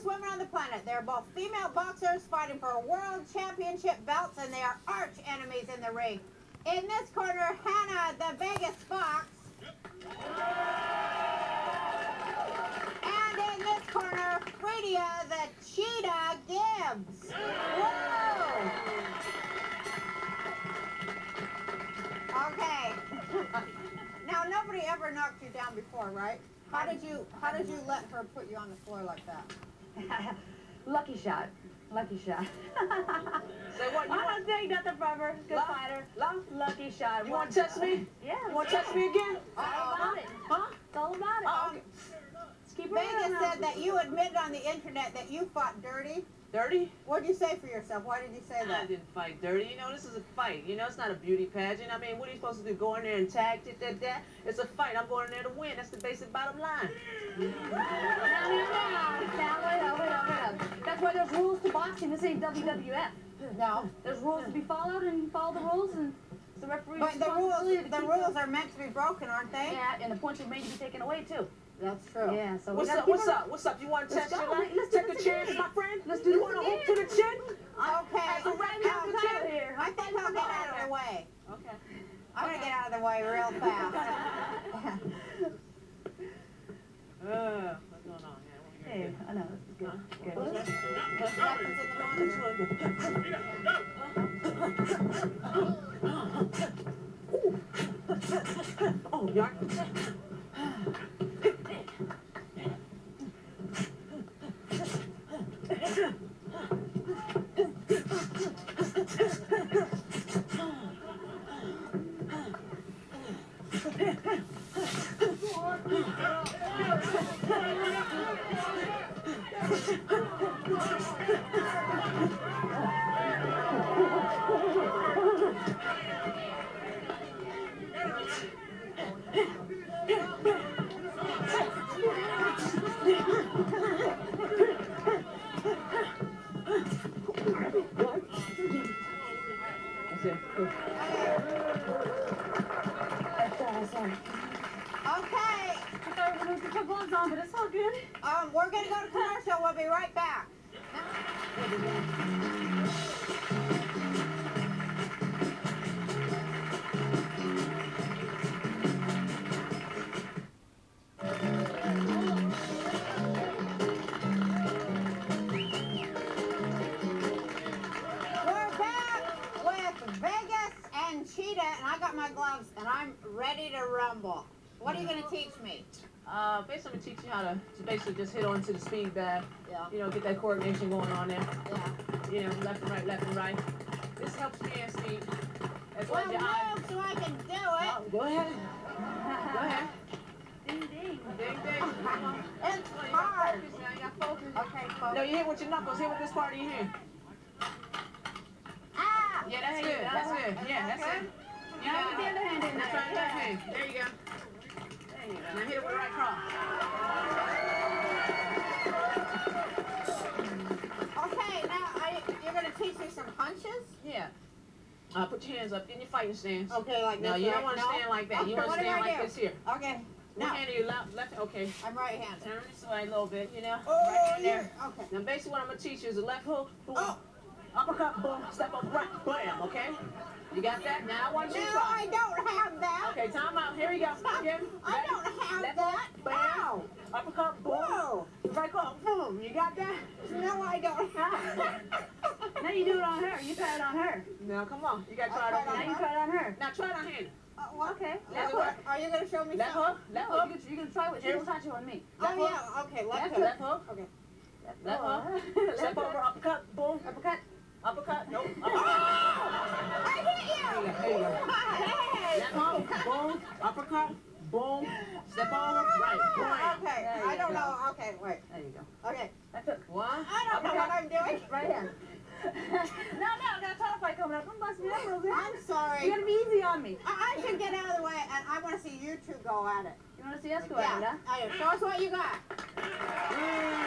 fastest women on the planet. They're both female boxers fighting for world championship belts, and they are arch enemies in the ring. In this corner, Hannah, the Vegas Fox. And in this corner, Fredia, the Cheetah Gibbs. Whoa! Okay. now, nobody ever knocked you down before, right? How did you How did you let her put you on the floor like that? Lucky shot. Lucky shot. Say what? You I want, don't take nothing from her. Good Love? fighter. love? Lucky shot. You want to test me? Yeah. You want to test me again? Uh-uh. It's all about it. Huh? It's all about it. Oh, okay. Keep Vegas said that you admitted on the internet that you fought dirty. Dirty? What'd you say for yourself? Why did you say that? I didn't fight dirty. You know, this is a fight. You know, it's not a beauty pageant. I mean, what are you supposed to do? Go in there and tag, that, that, that? It's a fight. I'm going in there to win. That's the basic bottom line. Now, now, now. Now, wait up, wait up, wait up. That's why there's rules to boxing. This ain't WWF. No. There's rules to be followed, and you follow the rules, and the referee's But the rules, the rules are meant to be broken, aren't they? Yeah, and the points are made to be taken away, too. That's true. Yeah, so What's up? What's up? What's up? You want to test your life? Let's Take a chance, my friend. Let's do You want to hook to the chin? Okay. As a right hand to Get chin? here. I think I'll get out of the way. Okay. I'm gonna get out of the way real fast. Uh, what's going on here? Hey, I know, this is good. Good. Oh, yeah. That's it. Cool. That's all, that's all. Okay. Going to put gloves on, but it's all good. Um, we're gonna go to commercial. We'll be right back. We're back with Vegas and Cheetah, and I got my gloves, and I'm ready to rumble. What are you gonna teach me? Uh, basically, I'm gonna teach you how to, to basically just hit onto the speed bag. Yeah. You know, get that coordination going on there. Yeah. You know, left and right, left and right. This helps me and speed. As well Well, as your eye. so I can do Oh, it. go ahead. Go ahead. Ding, ding. Ding, ding. It's you hard. focus now. You got focus. Okay, folks. No, you hit with your knuckles. Hit with this part of your hand. Ah! Yeah, that's you good. go. That's good. Yeah, that's Okay. it. Now put the other hand in That's there. right, left hand. There you go. You Now hit it with the right cross. Okay, now I, you're gonna teach me some punches? Yeah. Uh, put your hands up in your fighting stance. Okay, like this. No, you right? don't want to No? stand like that. You want to stand like do? this here. Okay, now hand to your left, left. Okay. I'm right-handed. Turn this way a little bit, you know. Oh, right yeah. there. Okay. Now, basically, what I'm gonna teach you is a left hook, boom, Oh. uppercut, boom, step up, right, bam. Okay. You got that? Now I want No, you to I try. don't have. Okay, out. Here we go. Again. I don't have Left that. hook, bam. Ow. Uppercut, boom. Whoa. Right hook, boom. You got that? No, I don't have that. Now you do it on her. You try it on her. Now, come on. You gotta try it on it on Now you try it on her. Now, try it on. Uh, what? Okay. Left hook. Are you gonna show me Left hook. Left No, hook. you can, you try what Here. was touching on me. Oh, yeah, okay, left Left hook. Left hook. Okay. Left hook. Step over, uppercut, boom. Uppercut. Oh! Uppercut. Uppercut, boom. Step over, right, bam. Okay, I don't go. know. Okay, wait. There you go. Okay. That's it. One. I don't know what I'm doing. Right hand. no, no, I got a title fight coming up. Don't bust me up, Rosie. I'm sorry. You're gonna be easy on me. I, I should get out of the way, and I want to see you two go at it. You wanna see us go at it, Yeah. huh? I do. Show us what you got. I'm